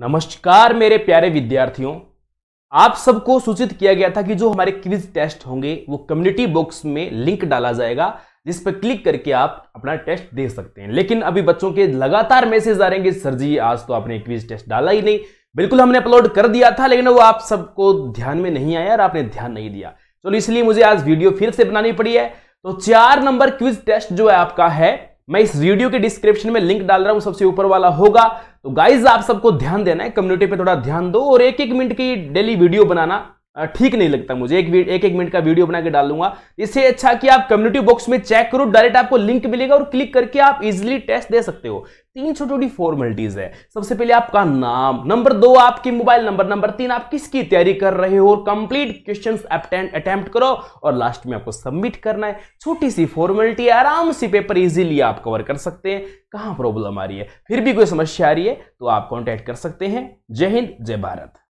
नमस्कार मेरे प्यारे विद्यार्थियों। आप सबको सूचित किया गया था कि जो हमारे क्विज टेस्ट होंगे, वो कम्युनिटी बॉक्स में लिंक डाला जाएगा, जिस पर क्लिक करके आप अपना टेस्ट दे सकते हैं। लेकिन अभी बच्चों के लगातार मैसेज आ रहे हैं सर जी, आज तो आपने क्विज टेस्ट डाला ही नहीं। बिल्कुल हमने अपलोड कर दिया था, लेकिन वो आप सबको ध्यान में नहीं आया और आपने ध्यान नहीं दिया। चलो, इसलिए मुझे आज वीडियो फिर से बनानी पड़ी है। तो चार नंबर क्विज टेस्ट जो है आपका है मैं इस वीडियो के डिस्क्रिप्शन में लिंक डाल रहा हूँ, सबसे ऊपर वाला होगा। तो गाइज़ आप सबको ध्यान देना है कम्युनिटी पे थोड़ा ध्यान दो और एक एक मिनट की डेली वीडियो बनाना। ठीक नहीं लगता मुझे। एक एक एक मिनट का वीडियो बना के डाल दूँगा। इससे अच्छा कि आप कम्युनिटी बॉक्स में चेक करो डायरेक्ट आपको लिंक मिलेगा और क्लिक करके आप इजिली टेस्ट दे सकते हो। तीन छोटी छोटी फॉर्मेलिटीज है। सबसे पहले आपका नाम। नंबर दो आपकी मोबाइल नंबर नंबर तीन, आप किसकी तैयारी कर रहे हो? और कंप्लीट क्वेश्चन अटेम्प्ट करो और लास्ट में आपको सबमिट करना है। छोटी सी फॉर्मेलिटी आराम से पेपर इजीली आप कवर कर सकते हैं। कहाँ प्रॉब्लम आ रही है? फिर भी कोई समस्या आ रही है तो आप कॉन्टेक्ट कर सकते हैं। जय हिंद, जय भारत।